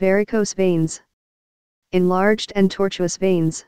Varicose veins. Enlarged and tortuous veins.